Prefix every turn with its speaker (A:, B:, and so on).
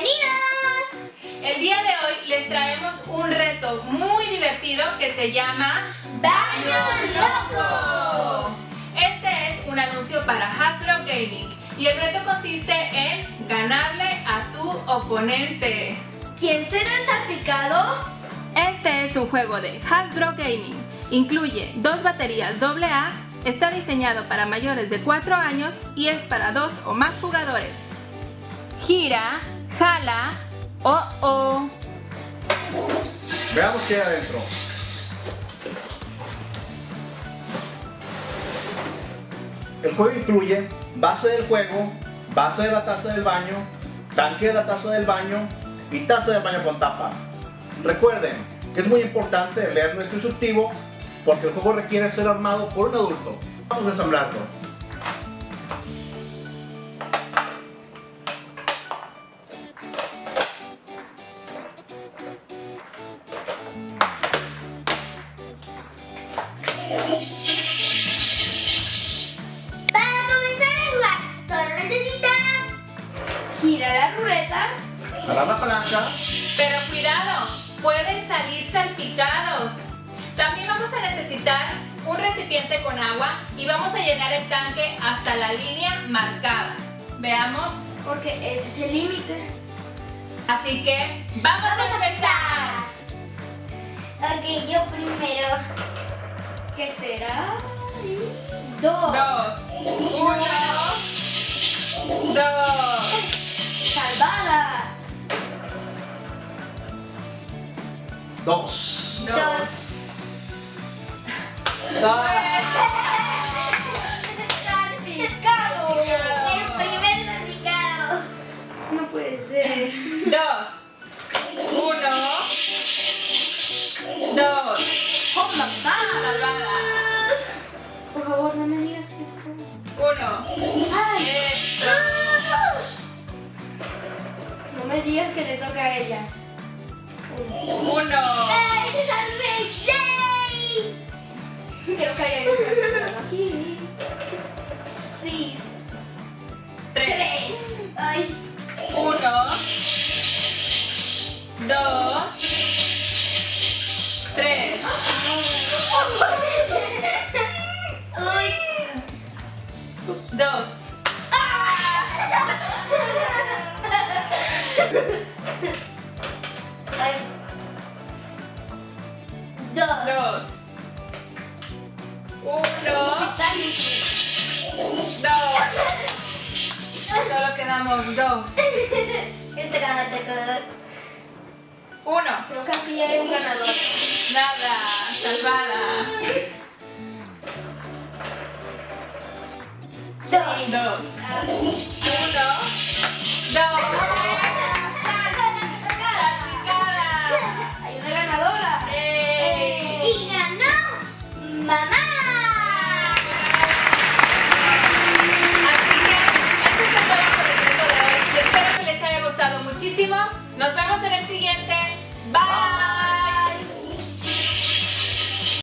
A: ¡Bienvenidos!
B: El día de hoy les traemos un reto muy divertido que se llama
A: ¡Baño Loco!
B: Este es un anuncio para Hasbro Gaming y el reto consiste en ganarle a tu oponente.
A: ¿Quién será el salpicado?
B: Este es un juego de Hasbro Gaming. Incluye dos baterías AA, está diseñado para mayores de 4 años y es para dos o más jugadores. Gira, jala, oh oh.
C: Veamos qué hay adentro. El juego incluye base del juego, base de la taza del baño, tanque de la taza del baño y taza del baño con tapa. Recuerden que es muy importante leer nuestro instructivo porque el juego requiere ser armado por un adulto. Vamos a ensamblarlo.
A: Para comenzar a jugar, solo necesitas girar la ruleta,
C: Jalar la palanca,
B: Pero cuidado, pueden salir salpicados. También vamos a necesitar un recipiente con agua y vamos a llenar el tanque hasta la línea marcada. Veamos.
A: porque ese es el límite.
B: Así que vamos, a empezar.
A: Ok, yo primero. ¿Qué será? Dos.
B: Dos. Uno. Dos.
A: Salvada.
C: dos.
B: Dos.
A: Salpicado. Me digas que le toca a ella.
B: Uno.
A: ¡Ay, te salvé! ¡Yay! Creo que hay algo aquí. Sí.
B: Tres.
A: Tres. Ay.
B: Uno, dos, tres.
A: Ay.
B: Dos.
A: Dos.
B: Dos. Uno, dos. Solo quedamos dos.
A: Este ganador con dos.
B: Uno.
A: Creo que aquí hay un ganador.
B: Nada. Salvada.
A: Dos.
B: Dos. Uno, dos. muchísimo. Nos vemos en el siguiente. Bye.